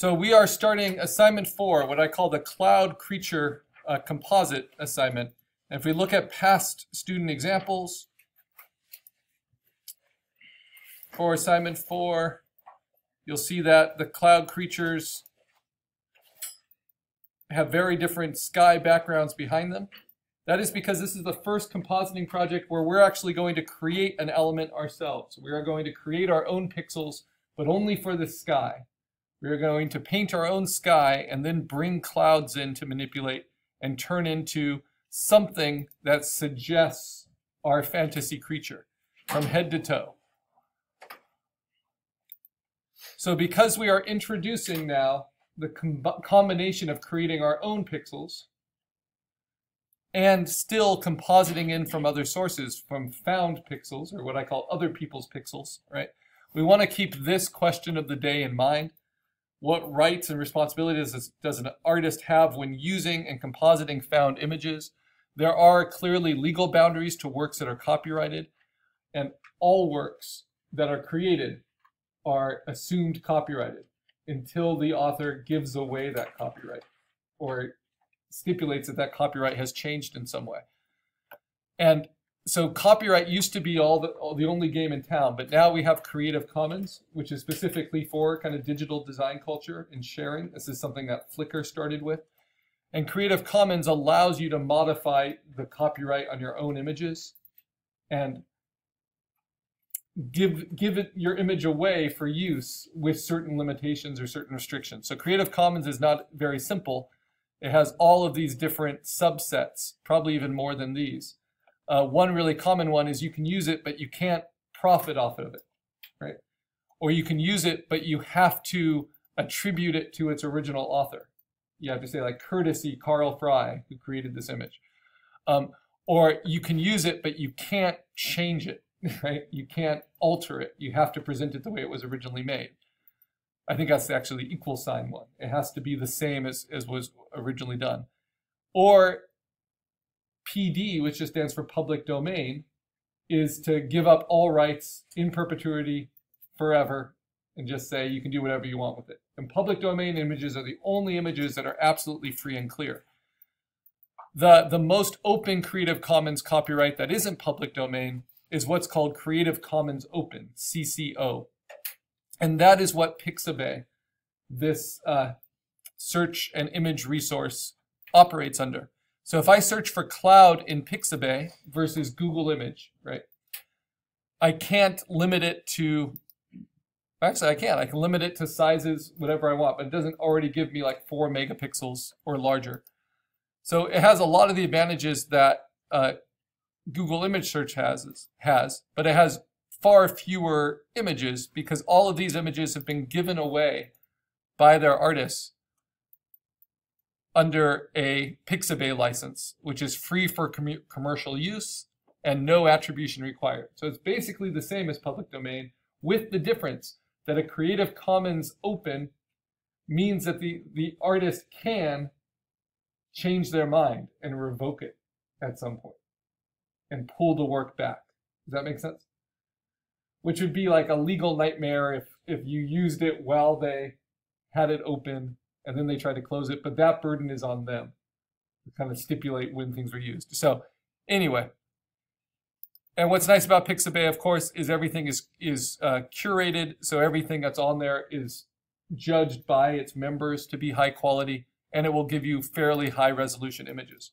So we are starting assignment four, what I call the cloud creature uh, composite assignment. And if we look at past student examples for assignment four, you'll see that the cloud creatures have very different sky backgrounds behind them. That is because this is the first compositing project where we're actually going to create an element ourselves. We are going to create our own pixels, but only for the sky. We are going to paint our own sky and then bring clouds in to manipulate and turn into something that suggests our fantasy creature from head to toe. So because we are introducing now the com combination of creating our own pixels and still compositing in from other sources, from found pixels, or what I call other people's pixels, right? We want to keep this question of the day in mind. What rights and responsibilities does, does an artist have when using and compositing found images? There are clearly legal boundaries to works that are copyrighted, and all works that are created are assumed copyrighted until the author gives away that copyright or stipulates that that copyright has changed in some way. And so copyright used to be all the, all the only game in town, but now we have Creative Commons, which is specifically for kind of digital design culture and sharing. This is something that Flickr started with. And Creative Commons allows you to modify the copyright on your own images and give give it your image away for use with certain limitations or certain restrictions. So Creative Commons is not very simple. It has all of these different subsets, probably even more than these. Uh, one really common one is you can use it, but you can't profit off of it, right? Or you can use it, but you have to attribute it to its original author. You have to say like courtesy Karl Frey, who created this image. Um, or you can use it, but you can't change it right? You can't alter it. You have to present it the way it was originally made. I think that's actually equal sign one. It has to be the same as, as was originally done. Or PD, which just stands for public domain, is to give up all rights in perpetuity forever and just say you can do whatever you want with it. And public domain images are the only images that are absolutely free and clear. The, the most open Creative Commons copyright that isn't public domain is what's called Creative Commons Open, CC0. And that is what Pixabay, this uh, search and image resource, operates under. So if I search for cloud in Pixabay versus Google Image, right, I can't limit it to, actually I can, I can limit it to sizes, whatever I want, but it doesn't already give me like four megapixels or larger. So it has a lot of the advantages that uh, Google image search has, has, but it has far fewer images because all of these images have been given away by their artists under a Pixabay license, which is free for com commercial use and no attribution required. So it's basically the same as public domain with the difference that a Creative Commons open means that the, the artist can change their mind and revoke it at some point and pull the work back. Does that make sense? Which would be like a legal nightmare if, if you used it while they had it open and then they try to close it, but that burden is on them to kind of stipulate when things were used. So anyway, and what's nice about Pixabay, of course, is everything is, is uh, curated, so everything that's on there is judged by its members to be high quality, and it will give you fairly high resolution images.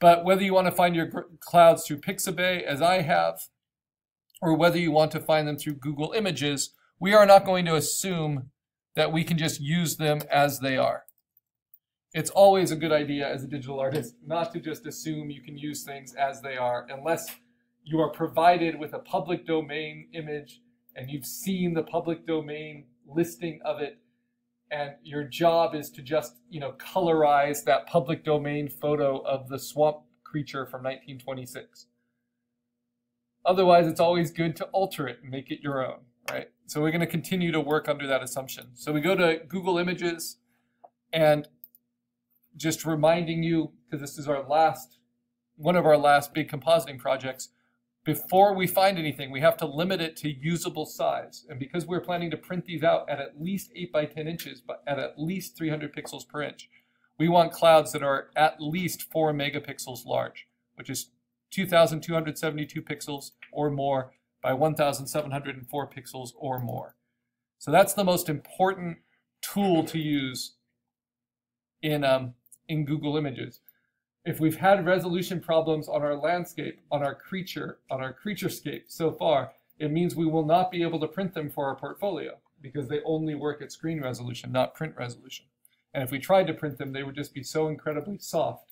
But whether you want to find your clouds through Pixabay, as I have, or whether you want to find them through Google Images, we are not going to assume that we can just use them as they are. It's always a good idea as a digital artist not to just assume you can use things as they are unless you are provided with a public domain image and you've seen the public domain listing of it and your job is to just you know colorize that public domain photo of the swamp creature from 1926 otherwise it's always good to alter it and make it your own right so we're going to continue to work under that assumption so we go to google images and just reminding you because this is our last one of our last big compositing projects before we find anything, we have to limit it to usable size. And because we're planning to print these out at at least 8 by 10 inches, but at at least 300 pixels per inch, we want clouds that are at least 4 megapixels large, which is 2,272 pixels or more by 1,704 pixels or more. So that's the most important tool to use in, um, in Google Images. If we've had resolution problems on our landscape, on our creature, on our creaturescape so far, it means we will not be able to print them for our portfolio because they only work at screen resolution, not print resolution. And if we tried to print them, they would just be so incredibly soft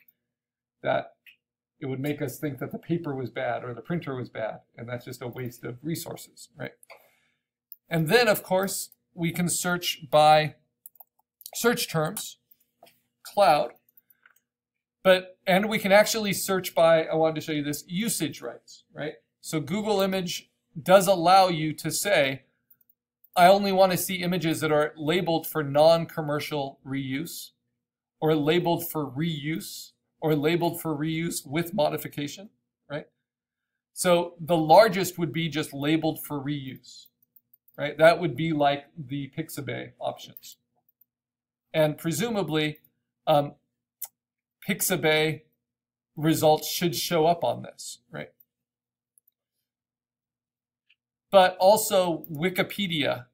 that it would make us think that the paper was bad or the printer was bad, and that's just a waste of resources, right? And then, of course, we can search by search terms, cloud, but, and we can actually search by, I wanted to show you this, usage rights, right? So Google Image does allow you to say, I only want to see images that are labeled for non-commercial reuse, or labeled for reuse, or labeled for reuse with modification, right? So the largest would be just labeled for reuse, right? That would be like the Pixabay options. And presumably, um, Pixabay results should show up on this, right? But also Wikipedia,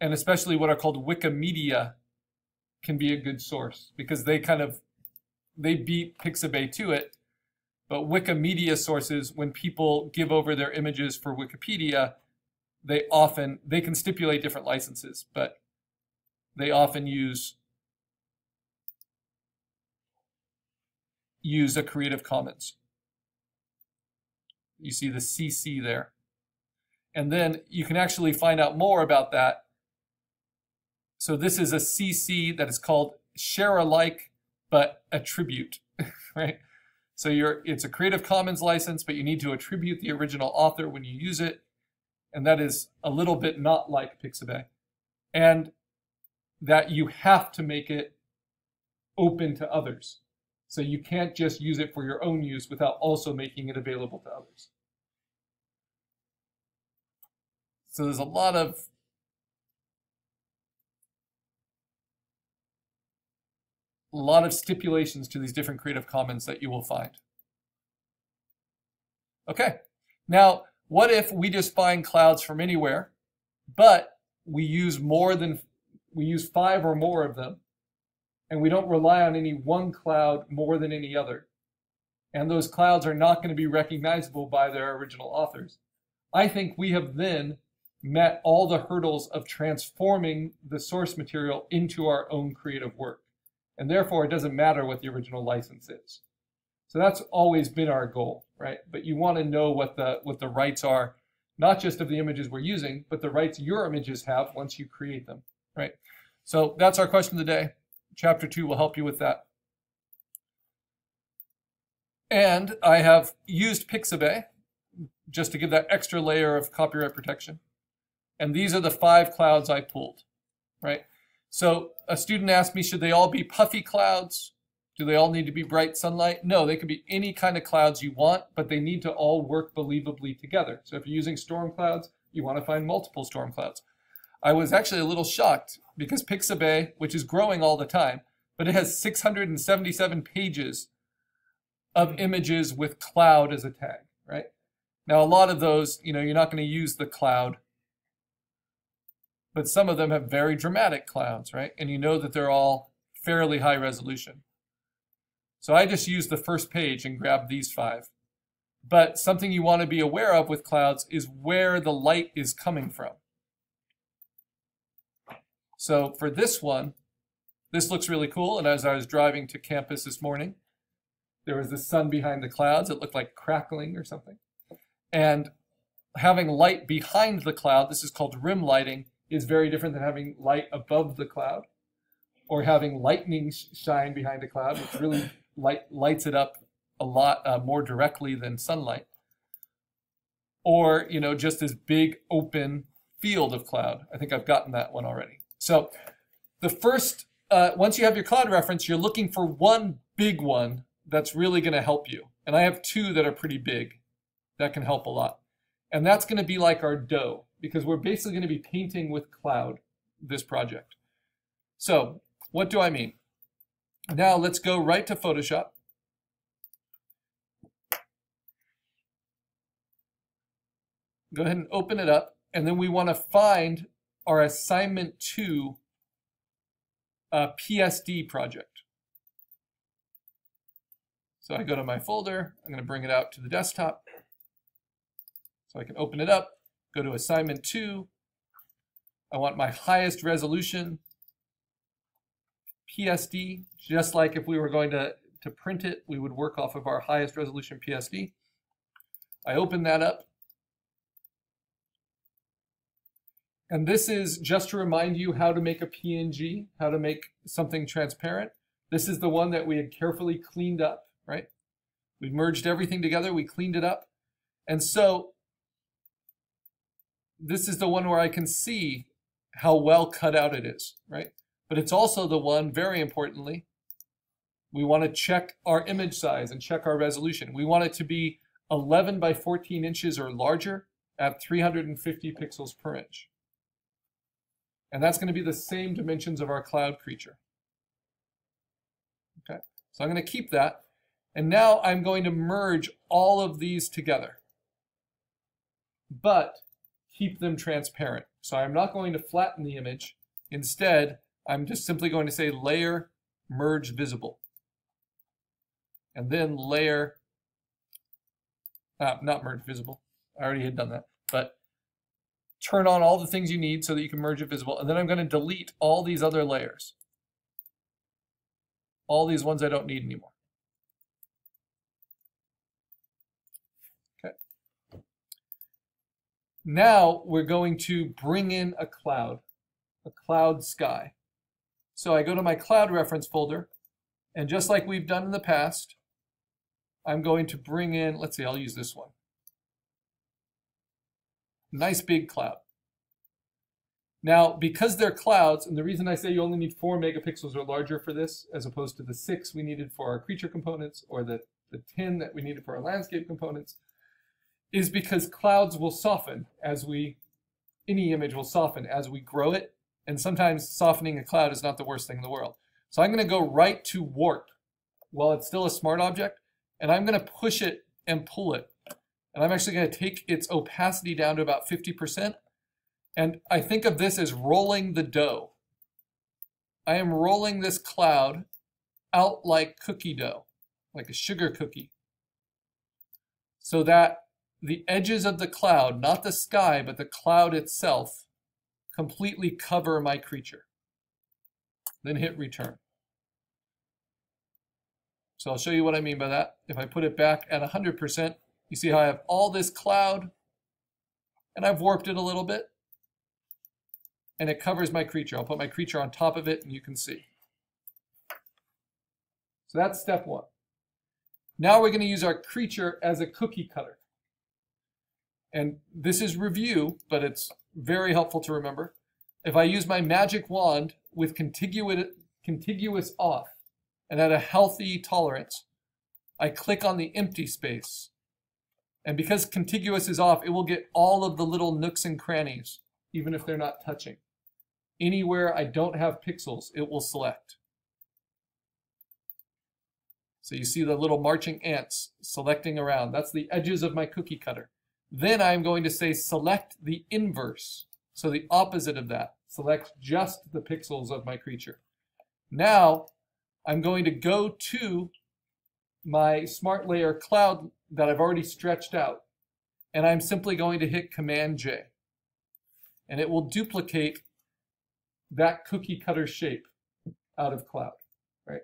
and especially what are called Wikimedia, can be a good source because they kind of they beat Pixabay to it. But Wikimedia sources, when people give over their images for Wikipedia, they often they can stipulate different licenses, but they often use use a Creative Commons. You see the CC there. And then you can actually find out more about that. So this is a CC that is called share alike, but attribute, right? So you're, it's a Creative Commons license, but you need to attribute the original author when you use it. And that is a little bit not like Pixabay. And that you have to make it open to others. So you can't just use it for your own use without also making it available to others. So there's a lot of a lot of stipulations to these different Creative Commons that you will find. Okay, now what if we just find clouds from anywhere, but we use more than, we use five or more of them, and we don't rely on any one cloud more than any other. And those clouds are not going to be recognizable by their original authors. I think we have then met all the hurdles of transforming the source material into our own creative work. And therefore, it doesn't matter what the original license is. So that's always been our goal, right? But you want to know what the, what the rights are, not just of the images we're using, but the rights your images have once you create them, right? So that's our question of the day. Chapter 2 will help you with that. And I have used Pixabay just to give that extra layer of copyright protection. And these are the five clouds I pulled, right? So a student asked me, should they all be puffy clouds? Do they all need to be bright sunlight? No, they can be any kind of clouds you want, but they need to all work believably together. So if you're using storm clouds, you want to find multiple storm clouds. I was actually a little shocked because Pixabay, which is growing all the time, but it has 677 pages of images with cloud as a tag, right? Now, a lot of those, you know, you're not going to use the cloud, but some of them have very dramatic clouds, right? And you know that they're all fairly high resolution. So I just used the first page and grabbed these five. But something you want to be aware of with clouds is where the light is coming from. So for this one, this looks really cool. And as I was driving to campus this morning, there was the sun behind the clouds. It looked like crackling or something. And having light behind the cloud, this is called rim lighting, is very different than having light above the cloud or having lightning shine behind a cloud, which really light, lights it up a lot uh, more directly than sunlight. Or, you know, just this big open field of cloud. I think I've gotten that one already. So the first, uh, once you have your cloud reference, you're looking for one big one that's really going to help you. And I have two that are pretty big. That can help a lot. And that's going to be like our dough because we're basically going to be painting with cloud this project. So what do I mean? Now let's go right to Photoshop. Go ahead and open it up. And then we want to find our assignment to a PSD project. So I go to my folder. I'm going to bring it out to the desktop. So I can open it up, go to assignment two. I want my highest resolution PSD, just like if we were going to, to print it, we would work off of our highest resolution PSD. I open that up. And this is just to remind you how to make a PNG, how to make something transparent. This is the one that we had carefully cleaned up, right? We merged everything together, we cleaned it up. And so this is the one where I can see how well cut out it is, right? But it's also the one, very importantly, we want to check our image size and check our resolution. We want it to be 11 by 14 inches or larger at 350 pixels per inch. And that's going to be the same dimensions of our cloud creature. Okay, so I'm going to keep that. And now I'm going to merge all of these together. But keep them transparent. So I'm not going to flatten the image. Instead, I'm just simply going to say layer merge visible. And then layer, uh, not merge visible. I already had done that. But turn on all the things you need so that you can merge it visible. And then I'm going to delete all these other layers. All these ones I don't need anymore. Now we're going to bring in a cloud, a cloud sky. So I go to my cloud reference folder, and just like we've done in the past, I'm going to bring in, let's see, I'll use this one. Nice big cloud. Now, because they're clouds, and the reason I say you only need 4 megapixels or larger for this, as opposed to the 6 we needed for our creature components, or the, the 10 that we needed for our landscape components, is because clouds will soften as we, any image will soften as we grow it. And sometimes softening a cloud is not the worst thing in the world. So I'm going to go right to warp while it's still a smart object, and I'm going to push it and pull it. And I'm actually going to take its opacity down to about 50%. And I think of this as rolling the dough. I am rolling this cloud out like cookie dough, like a sugar cookie, so that the edges of the cloud, not the sky, but the cloud itself, completely cover my creature. Then hit return. So I'll show you what I mean by that. If I put it back at 100%, you see how I have all this cloud, and I've warped it a little bit, and it covers my creature. I'll put my creature on top of it, and you can see. So that's step one. Now we're going to use our creature as a cookie cutter and this is review, but it's very helpful to remember. If I use my magic wand with contiguous, contiguous off and at a healthy tolerance, I click on the empty space. And because contiguous is off, it will get all of the little nooks and crannies, even if they're not touching. Anywhere I don't have pixels, it will select. So you see the little marching ants selecting around. That's the edges of my cookie cutter. Then I'm going to say select the inverse. So the opposite of that. Select just the pixels of my creature. Now I'm going to go to my smart layer cloud that I've already stretched out. And I'm simply going to hit Command J. And it will duplicate that cookie cutter shape out of cloud, right?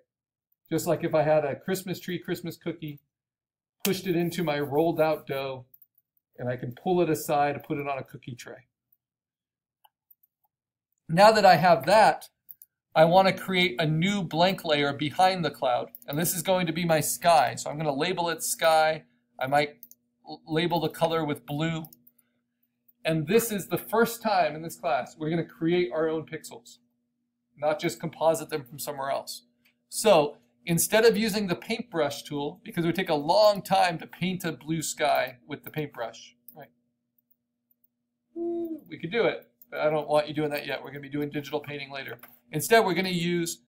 Just like if I had a Christmas tree Christmas cookie, pushed it into my rolled out dough, and I can pull it aside and put it on a cookie tray. Now that I have that, I want to create a new blank layer behind the cloud. And this is going to be my sky. So I'm going to label it sky. I might label the color with blue. And this is the first time in this class we're going to create our own pixels, not just composite them from somewhere else. So instead of using the paintbrush tool, because it would take a long time to paint a blue sky with the paintbrush, right? We could do it, but I don't want you doing that yet. We're going to be doing digital painting later. Instead, we're going to use